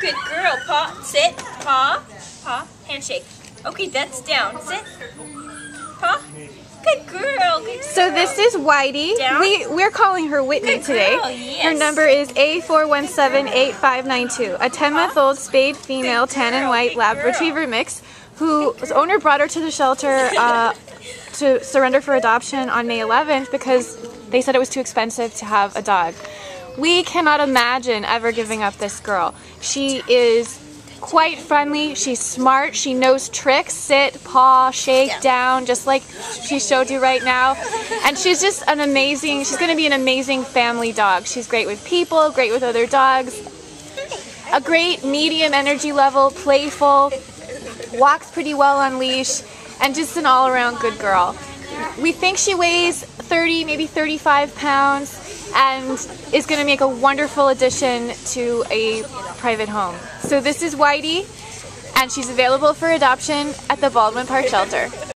Good girl. Paw. Sit. Paw. Paw. Handshake. Okay, that's down. Sit. Paw. Good girl. Good girl. So this is Whitey. Down. We we're calling her Whitney today. girl, Her yes. number is A4178592. A 10 month old spayed female tan and white lab girl. retriever mix whose owner brought her to the shelter uh, to surrender for adoption on May 11th because they said it was too expensive to have a dog. We cannot imagine ever giving up this girl. She is quite friendly, she's smart, she knows tricks, sit, paw, shake, down, just like she showed you right now. And she's just an amazing, she's gonna be an amazing family dog. She's great with people, great with other dogs. A great medium energy level, playful, walks pretty well on leash, and just an all around good girl. We think she weighs 30, maybe 35 pounds, and is going to make a wonderful addition to a private home. So, this is Whitey, and she's available for adoption at the Baldwin Park Shelter.